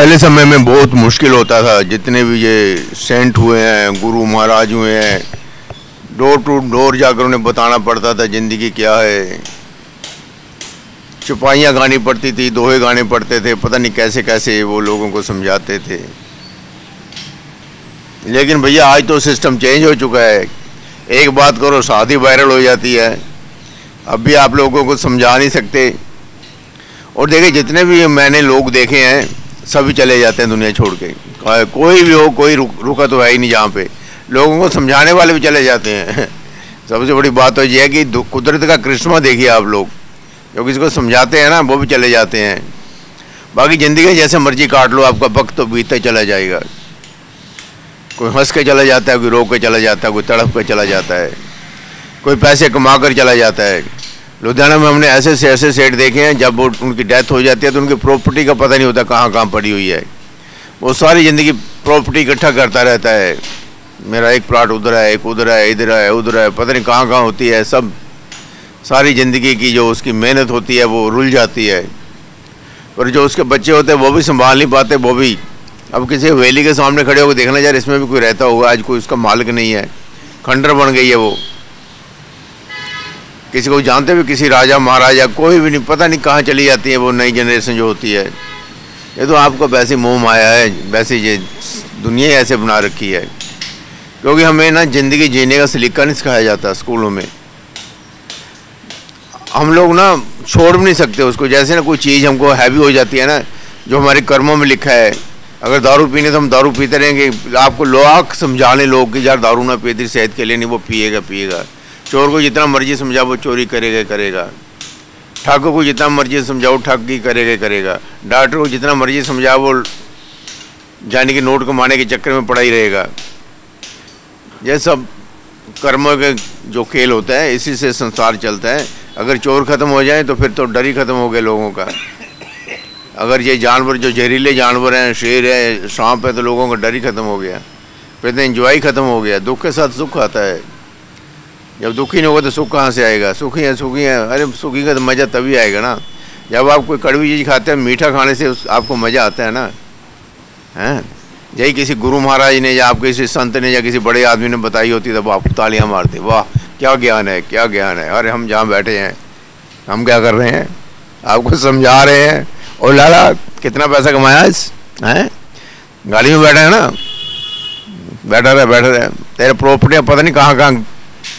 पहले समय में बहुत मुश्किल होता था, जितने भी ये सेंट हुए हैं, गुरु महाराज हुए हैं, डोर टू डोर जाकर उन्हें बताना पड़ता था, ज़िंदगी क्या है। चुपाइयाँ गानी पड़ती थी, दोहे गाने पड़ते थे, पता नहीं कैसे कैसे वो लोगों को समझाते थे। लेकिन भैया, आज तो सिस्टम चेंज हो चुका है। एक बात करो, शादी वायरल हो जाती है। अब भी आप लोगों को समझा नहीं सकते। और देखिए, जितने भी मैंने लोग देखे हैं सभी चले जाते हैं दुनिया छोड़ के। कोई भी हो कोई रुक, रुका तो है ही नहीं जहाँ पे। लोगों को समझाने वाले भी चले जाते हैं। सबसे बड़ी बात तो यह है कि कुदरत का करिश्मा देखिए आप लोग। जो किसी को समझाते हैं ना वो भी चले जाते हैं। बाकी ज़िंदगी जैसे मर्ज़ी काट लो आपका वक्त तो बीतते चला जाएगा। कोई हंस के चला जाता है कोई रो के चला जाता है कोई तड़प के चला जाता है। कोई पैसे कमा कर चला जाता है। लुधियाना में हमने ऐसे से ऐसे सेट देखे हैं, जब वो उनकी डेथ हो जाती है तो उनकी प्रॉपर्टी का पता नहीं होता कहाँ कहाँ पड़ी हुई है। वो सारी ज़िंदगी प्रॉपर्टी इकट्ठा करता रहता है। मेरा एक प्लाट उधर है, एक उधर है, इधर है, उधर है, पता नहीं कहाँ कहाँ होती है, सब सारी ज़िंदगी की जो उसकी मेहनत होती है, वो रुल जाती है। पर जो उसके बच्चे होते हैं, वो भी संभाल नहीं पाते, वो भी। अब किसी हवेली के सामने खड़े होकर देखना, यार इसमें भी कोई रहता होगा, आज कोई उसका मालिक नहीं है। खंडर बन गई है वो। किसी को जानते भी, किसी राजा, महाराजा कोई भी नहीं, पता नहीं कहाँ चली जाती है, वो नई जनरेशन जो होती है। ये तो आपको वैसे मोह माया है, वैसे ये दुनिया ऐसे बना रखी है। क्योंकि हमें ना ज़िंदगी जीने का सलीका नहीं सिखाया जाता स्कूलों में। हम लोग ना छोड़ भी नहीं सकते उसको, जैसे ना कोई चीज़ हमको हैवी हो जाती है ना, जो हमारे कर्मों में लिखा है। अगर दारू पीने तो हम दारू पीते रहेंगे। आपको लोग लें लोग कि यार दारू ना पीती सेहत के लिए नहीं, वो पिएगा पिएगा। चोर को जितना मर्ज़ी समझाओ, वो चोरी करेगा करेगा। ठाकुर को जितना मर्ज़ी समझाओ ठग करेगा करेगा। डॉक्टर को जितना मर्ज़ी समझाओ, वो जाने के नोट कमाने के चक्कर में पड़ा ही रहेगा। यह सब कर्मों के जो खेल होता है, इसी से संसार चलता है। अगर चोर ख़त्म हो जाए तो फिर तो डर ही ख़त्म हो गया लोगों का। अगर ये जानवर, जो जहरीले जानवर हैं, शेर है, सांप है तो लोगों का डर ही ख़त्म हो गया। फिर तो इन्जॉय ख़त्म हो गया। दुख के साथ सुख आता है। जब दुखी नहीं होगा तो सुख कहाँ से आएगा? सुखी है सुखी है। अरे, सुखी का तो मज़ा तभी आएगा ना। जब आप कोई कड़वी चीज़ खाते हैं, मीठा खाने से आपको मज़ा आता है ना। हैं? यही किसी गुरु महाराज ने या आप किसी संत ने या किसी बड़े आदमी ने बताई होती तो आप तालियाँ मारते वाह, क्या ज्ञान है, क्या ज्ञान है। अरे, हम जहाँ बैठे हैं, हम क्या कर रहे हैं? आपको समझा रहे हैं। और लाला, कितना पैसा कमाया इस हैं? गाड़ी में बैठा है ना? बैठा रहे बैठा रहे। तेरे प्रॉपर्टियाँ पता नहीं कहाँ कहाँ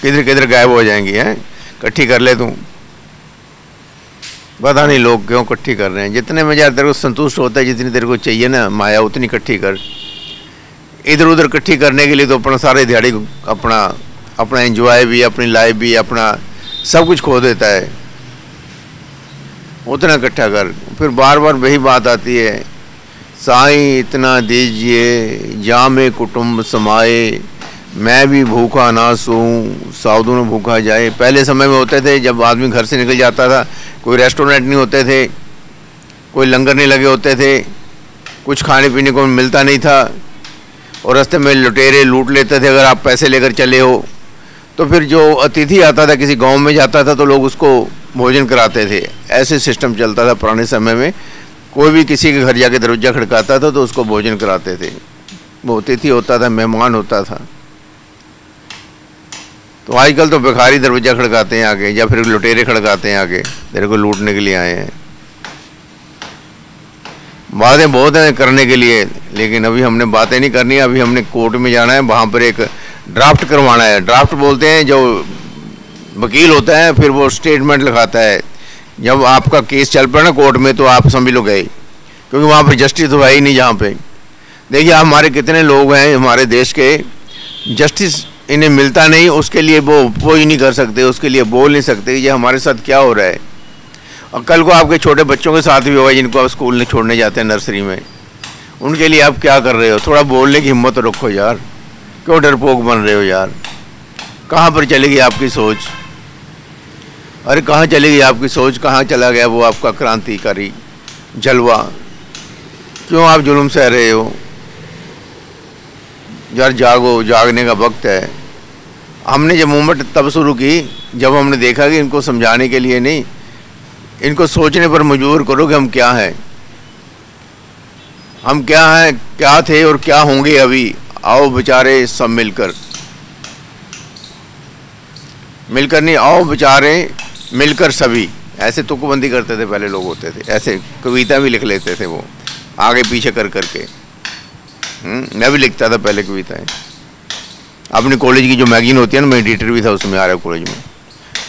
किधर किधर गायब हो जाएँगी, हैं? इकट्ठी कर ले तू पता नहीं लोग क्यों इकट्ठी कर रहे हैं। जितने में ज़्यादा तेरे को संतुष्ट होता है, जितनी तेरे को चाहिए ना माया, उतनी इकट्ठी कर। इधर उधर इकट्ठी करने के लिए तो अपना सारे दिहाड़ी अपना अपना एंजॉय भी, अपनी लाइफ भी, अपना सब कुछ खो देता है। उतना इकट्ठा कर। फिर बार बार वही बात आती है, साई इतना दीजिए, जामे कुटुंब समाए मैं भी भूखा ना सोऊं साउदों में भूखा जाए। पहले समय में होते थे, जब आदमी घर से निकल जाता था, कोई रेस्टोरेंट नहीं होते थे, कोई लंगर नहीं लगे होते थे, कुछ खाने पीने को मिलता नहीं था, और रास्ते में लुटेरे लूट लेते थे, अगर आप पैसे लेकर चले हो। तो फिर जो अतिथि आता था, किसी गाँव में जाता था तो लोग उसको भोजन कराते थे। ऐसे सिस्टम चलता था पुराने समय में। कोई भी किसी के घर जाके दरवाज़ा खड़काता था तो उसको भोजन कराते थे। वो अतिथि होता था, मेहमान होता था। तो आजकल तो भिखारी दरवाज़ा खड़काते हैं आगे, या फिर लुटेरे खड़काते हैं आगे, तेरे को लूटने के लिए आए हैं। बातें बहुत हैं करने के लिए, लेकिन अभी हमने बातें नहीं करनी, अभी हमने कोर्ट में जाना है, वहाँ पर एक ड्राफ्ट करवाना है। ड्राफ्ट बोलते हैं, जो वकील होता है, फिर वो स्टेटमेंट लिखाता है। जब आपका केस चल पड़ा ना कोर्ट में तो आप समझ लो गए क्योंकि वहाँ पर जस्टिस तो है ही नहीं जहाँ पे। देखिए हमारे कितने लोग हैं, हमारे देश के। जस्टिस इन्हें मिलता नहीं, उसके लिए वो वो ही नहीं कर सकते, उसके लिए बोल नहीं सकते, ये हमारे साथ क्या हो रहा है? और कल को आपके छोटे बच्चों के साथ भी होगा जिनको आप स्कूल में छोड़ने जाते हैं नर्सरी में। उनके लिए आप क्या कर रहे हो? थोड़ा बोलने की हिम्मत रखो यार। क्यों डरपोक बन रहे हो यार? कहाँ पर चलेगी आपकी सोच? अरे कहाँ चलेगी आपकी सोच? कहाँ चला गया वो आपका क्रांतिकारी जलवा? क्यों आप जुल्म सह रहे हो? यार जागो, जागने का वक्त है। हमने जब मूवमेंट तब शुरू की, जब हमने देखा कि इनको समझाने के लिए नहीं, इनको सोचने पर मजबूर करो कि हम क्या हैं। हम क्या हैं, क्या थे और क्या होंगे अभी? आओ बेचारे, सब मिलकर। मिलकर नहीं, आओ बेचारे, मिलकर सभी। ऐसे तुकबंदी करते थे, पहले लोग होते थे। ऐसे कविता भी लिख लेते थे वो, आगे पीछे कर करके। मैं भी लिखता था पहले कविताएँ। अपने कॉलेज की जो मैगजीन होती है ना, मैं एडिटर भी था, उसमें आ रहा कॉलेज में।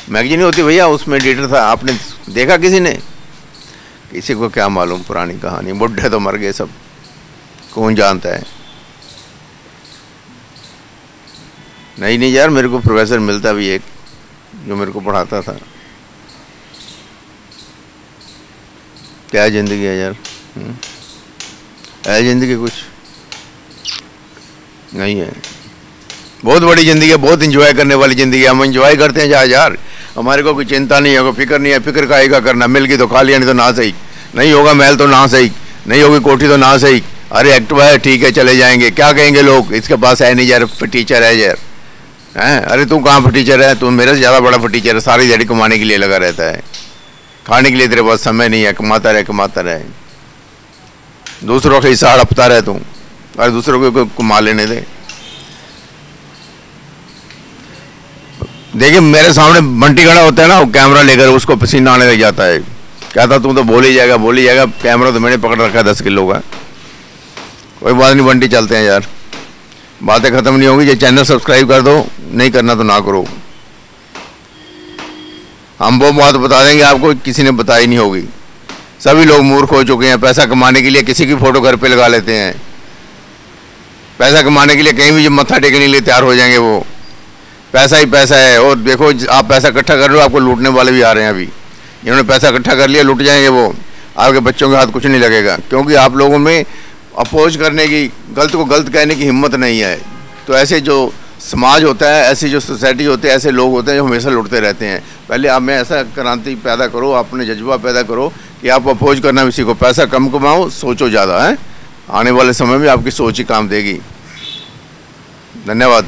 मैगजीन होती भैया, उसमें एडिटर था। आपने देखा किसी ने? किसी को क्या मालूम, पुरानी कहानी। बुढ़े तो मर गए सब। कौन जानता है? नहीं नहीं यार, मेरे को प्रोफेसर मिलता भी एक, जो मेरे को पढ़ाता था। क्या ज़िंदगी है यार? हम्म? है ज़िंदगी कुछ? नहीं है। बहुत बड़ी ज़िंदगी है, बहुत इंजॉय करने वाली ज़िंदगी है। हम इंजॉय करते हैं जहाँ यार, हमारे को कोई चिंता नहीं है, कोई फ़िक्र नहीं है। फ़िक्र का आएगा करना, मिल गई तो खा लिया नहीं तो ना सही। नहीं होगा महल तो ना सही। नहीं होगी कोठी तो ना सही। अरे एक्टिवा है ठीक है, चले जाएँगे। क्या कहेंगे लोग? इसके पास है नहीं, यार टीचर है, यार। हैं? अरे, तू कहाँ पर टीचर है? तू मेरे से ज़्यादा बड़ा टीचर है। सारी दिहाड़ी कमाने के लिए लगा रहता है। खाने के लिए तेरे पास समय नहीं है, कमाता रहे कमाता रहे। दूसरों का हिस्सा हड़पता रहे तू। अरे दूसरों को कमा लेने दे। देखिए, मेरे सामने बंटी खड़ा होता है ना कैमरा लेकर उसको पसीना आने लग जाता है। कहता तुम तो बोल ही जाएगा, बोल ही जाएगा। कैमरा तो मैंने पकड़ रखा है दस किलो का। कोई बात नहीं, बंटी चलते हैं यार। बातें ख़त्म नहीं होंगी जो चैनल सब्सक्राइब कर दो। नहीं करना तो ना करो। हम वो बात बता देंगे, आपको किसी ने बताई नहीं होगी। सभी लोग मूर्ख हो चुके हैं, पैसा कमाने के लिए किसी की फ़ोटो घर पे लगा लेते हैं। पैसा कमाने के लिए कहीं भी जब मत्था टेकने के लिए तैयार हो जाएँगे वो। पैसा ही पैसा है, और देखो आप पैसा इकट्ठा कर रहे हो, आपको लूटने वाले भी आ रहे हैं अभी। इन्होंने पैसा इकट्ठा कर लिया, लुट जाएँगे वो। आपके बच्चों के हाथ कुछ नहीं लगेगा, क्योंकि आप लोगों में अपोज करने की, गलत को गलत कहने की हिम्मत नहीं है। तो ऐसे जो समाज होता है, ऐसी जो सोसाइटी होती है, ऐसे लोग होते हैं जो हमेशा लुटते रहते हैं। पहले आप में ऐसा क्रांति पैदा करो, अपने जज्बा पैदा करो कि आप अपोज करना किसी को, पैसा कम कमाओ, सोचो ज़्यादा, है? आने वाले समय में आपकी सोच ही काम देगी। धन्यवाद।